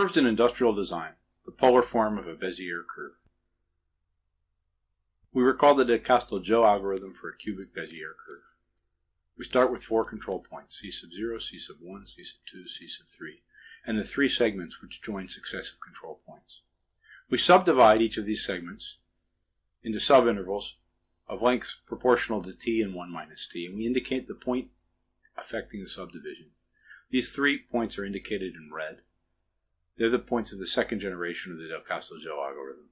Curves in industrial design, the polar form of a Bezier curve. We recall the de Casteljau algorithm for a cubic Bezier curve. We start with four control points, C sub 0, C sub 1, C sub 2, C sub 3, and the three segments which join successive control points. We subdivide each of these segments into subintervals of lengths proportional to t and 1 minus t, and we indicate the point affecting the subdivision. These three points are indicated in red. They're the points of the second generation of the Del Casteljau algorithm.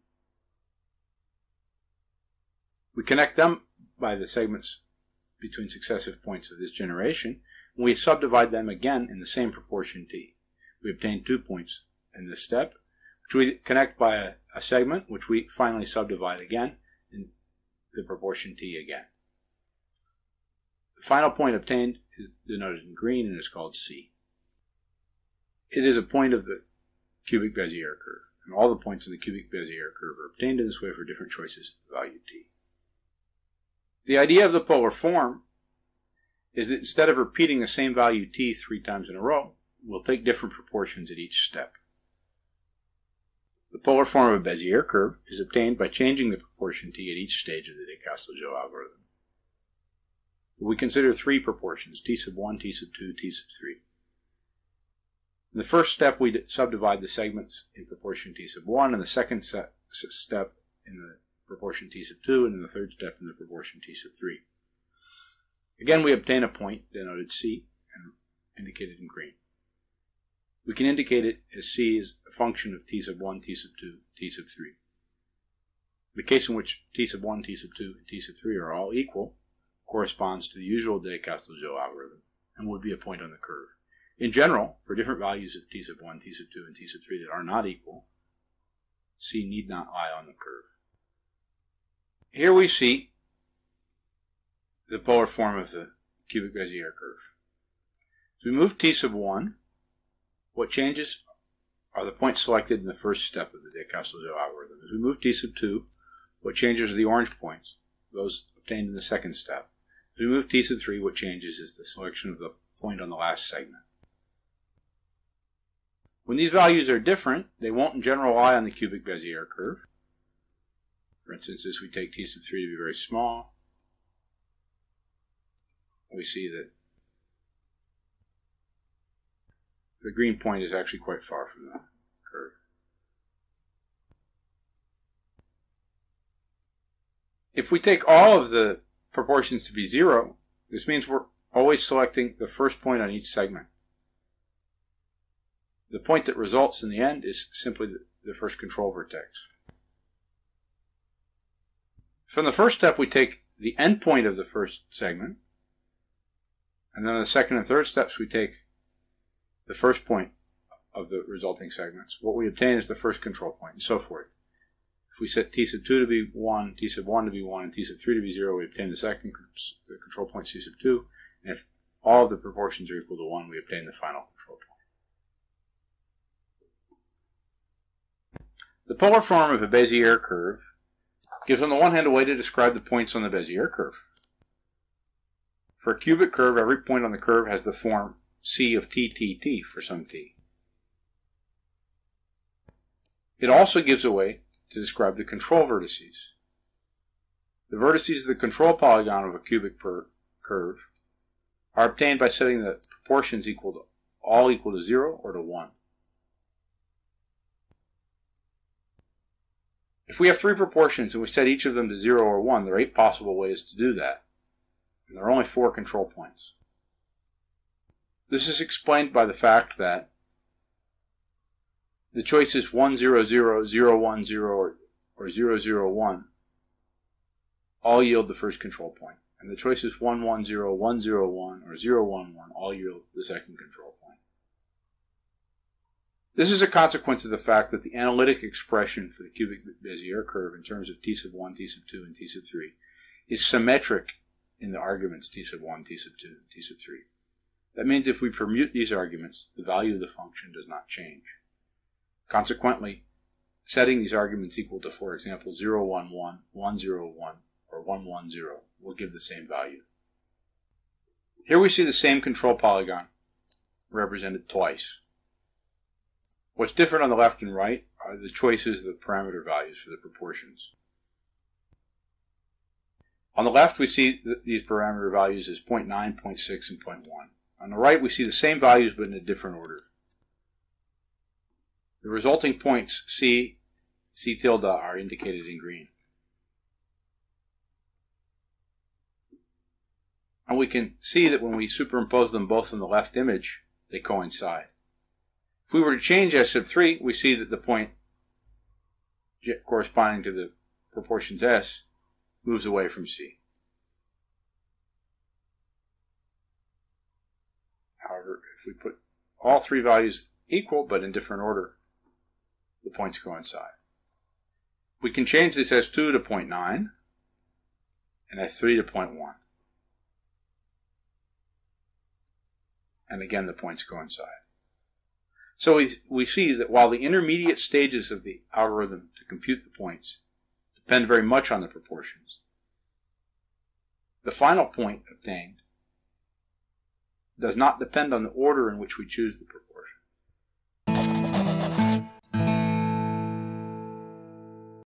We connect them by the segments between successive points of this generation, and we subdivide them again in the same proportion t. We obtain two points in this step, which we connect by a, a segment, which we finally subdivide again in the proportion t again. The final point obtained is denoted in green and is called C. It is a point of the cubic Bezier curve, and all the points in the cubic Bezier curve are obtained in this way for different choices of the value t. The idea of the polar form is that instead of repeating the same value t three times in a row, we'll take different proportions at each step. The polar form of a Bezier curve is obtained by changing the proportion t at each stage of the de Casteljau algorithm. We consider three proportions, t sub 1, t sub 2, t sub 3. In the first step, we subdivide the segments in proportion t sub 1, and the second step in the proportion t sub 2, and in the third step in the proportion t sub 3. Again, we obtain a point denoted C and indicated in green. We can indicate it as C is a function of t sub 1, t sub 2, t sub 3. The case in which t sub 1, t sub 2, and t sub 3 are all equal corresponds to the usual de Casteljau algorithm and would be a point on the curve. In general, for different values of t sub 1, t sub 2, and t sub 3 that are not equal, C need not lie on the curve. Here we see the polar form of the cubic Bezier curve. As we move t sub 1, what changes are the points selected in the first step of the de Casteljau algorithm. As we move t sub 2, what changes are the orange points, those obtained in the second step. As we move t sub 3, what changes is the selection of the point on the last segment. When these values are different, they won't in general lie on the cubic Bezier curve. For instance, if we take t sub 3 to be very small, we see that the green point is actually quite far from the curve. If we take all of the proportions to be zero, this means we're always selecting the first point on each segment. The point that results in the end is simply the first control vertex. From the first step, we take the endpoint of the first segment, and then the second and third steps, we take the first point of the resulting segments. What we obtain is the first control point, and so forth. If we set t sub 2 to be 1, t sub 1 to be 1, and t sub 3 to be 0, we obtain the second the control point c sub 2, and if all of the proportions are equal to 1, we obtain the final control point. The polar form of a Bezier curve gives on the one hand a way to describe the points on the Bezier curve. For a cubic curve, every point on the curve has the form c of t, t, t for some t. It also gives a way to describe the control vertices. The vertices of the control polygon of a cubic curve are obtained by setting the proportions equal to all equal to 0 or to 1. If we have three proportions and we set each of them to 0 or 1, there are eight possible ways to do that. And there are only four control points. This is explained by the fact that the choices 1, 0, 0, 0, 1, 0, or, or 0, 0, 1 all yield the first control point. And the choices 1, 1, 0, 1, 0, 1, or 0, 1, 1 all yield the second control point. This is a consequence of the fact that the analytic expression for the cubic Bezier curve in terms of t sub 1, t sub 2, and t sub 3 is symmetric in the arguments t sub 1, t sub 2, and t sub 3. That means if we permute these arguments, the value of the function does not change. Consequently, setting these arguments equal to, for example, 0, 1, 1, 1, 0, 1, or 1, 1, 0 will give the same value. Here we see the same control polygon represented twice. What's different on the left and right are the choices of the parameter values for the proportions. On the left, we see these parameter values as 0.9, 0.6, and 0.1. On the right, we see the same values but in a different order. The resulting points C, C tilde are indicated in green. And we can see that when we superimpose them both in the left image, they coincide. If we were to change S sub 3, we see that the point corresponding to the proportions S moves away from C. However, if we put all three values equal but in different order, the points coincide. We can change this S2 to 0.9 and S3 to 0.1. And again, the points coincide. So we, we see that while the intermediate stages of the algorithm to compute the points depend very much on the proportions, the final point obtained does not depend on the order in which we choose the proportions